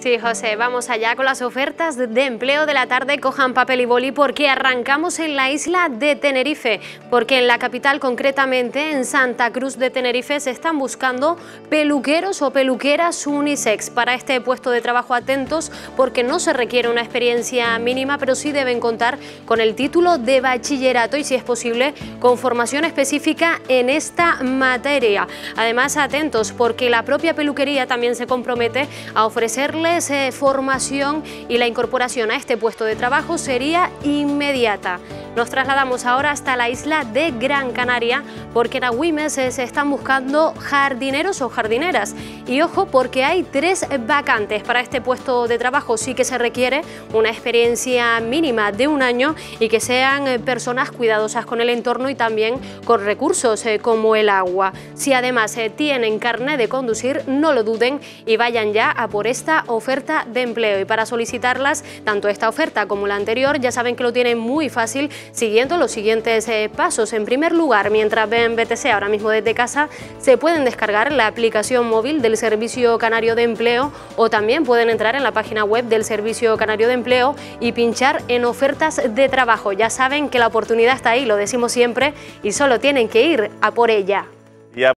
Sí, José, vamos allá con las ofertas de empleo de la tarde. Cojan papel y boli porque arrancamos en la isla de Tenerife, porque en la capital, concretamente en Santa Cruz de Tenerife, se están buscando peluqueros o peluqueras unisex. Para este puesto de trabajo atentos, porque no se requiere una experiencia mínima, pero sí deben contar con el título de bachillerato y, si es posible, con formación específica en esta materia. Además, atentos, porque la propia peluquería también se compromete a ofrecerle eh, formación y la incorporación a este puesto de trabajo sería inmediata. Nos trasladamos ahora hasta la isla de Gran Canaria porque en Agüimes se están buscando jardineros o jardineras. Y ojo porque hay tres vacantes para este puesto de trabajo. Sí que se requiere una experiencia mínima de un año y que sean eh, personas cuidadosas con el entorno y también con recursos eh, como el agua. Si además eh, tienen carne de conducir, no lo duden y vayan ya a por esta oferta de empleo. Y para solicitarlas, tanto esta oferta como la anterior, ya saben que lo tienen muy fácil siguiendo los siguientes eh, pasos. En primer lugar, mientras ven BTC ahora mismo desde casa, se pueden descargar la aplicación móvil del Servicio Canario de Empleo o también pueden entrar en la página web del Servicio Canario de Empleo y pinchar en ofertas de trabajo. Ya saben que la oportunidad está ahí, lo decimos siempre, y solo tienen que ir a por ella.